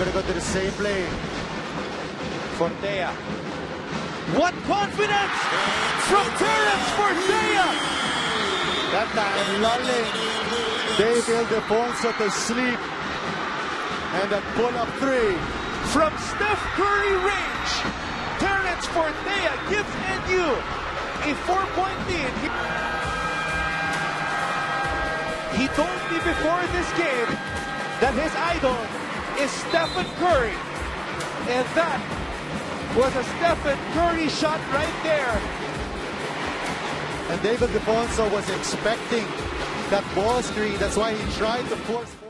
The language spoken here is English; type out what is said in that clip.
Gonna go to the same lane. Fortea. What confidence from Terrence Fortea! That time, Dave Ildefonso to the sleep. And a pull-up three. From Steph Curry range, Terrence Fortea gives NU a four-point lead. He, he told me before this game that his idol is Stephen Curry. And that was a Stephen Curry shot right there. And Dave Ildefonso was expecting that ball screen. That's why he tried to force.